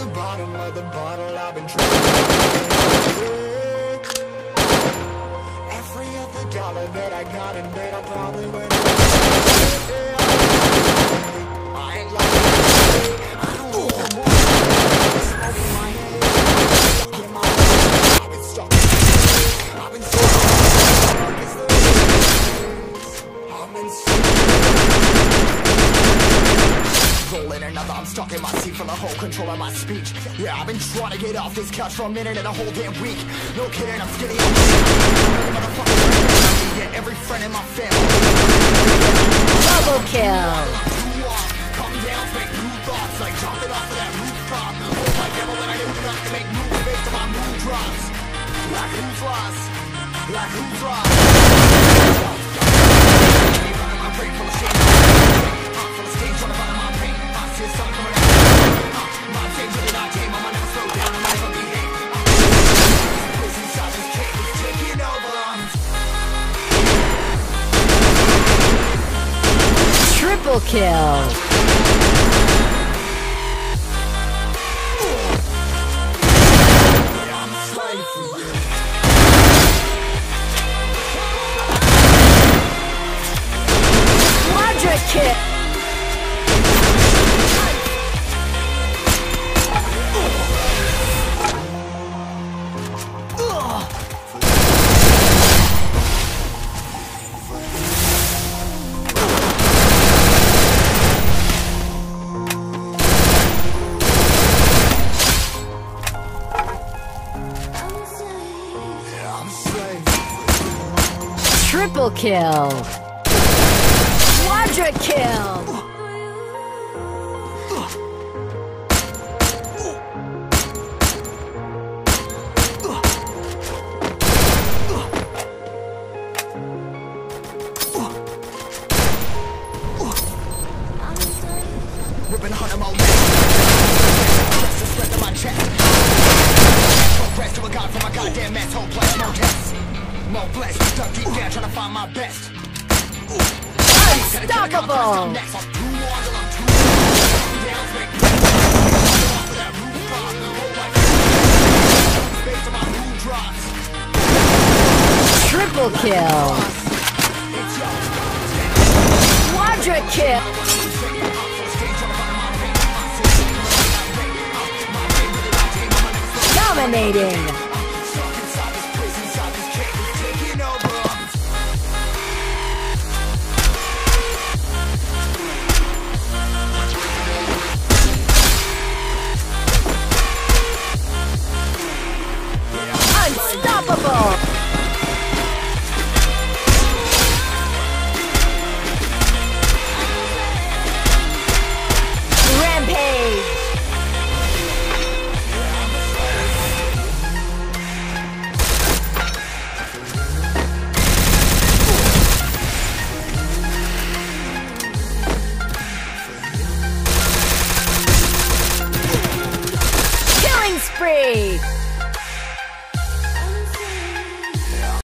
of the bottle I've been drinking. Every other dollar that I got and made, I probably went. I ain't like stuck in my seat for the whole control of my speech. Yeah, I've been trying to get off this couch for a minute and a whole damn week. No kidding, I'm skinny. Yeah, every friend in my family. Double kill. Come down, make like jumping off of that rooftop. Triple kill. Triple kill. Quadra kill. Ripping hundred more men. Just to spread to my chest. Progress to a god from my goddamn mess. Whole place, more tests. More blessed. Stuck deep down trying to find my best. Unstoppable. Next, I'm too long till Unstoppable! spree!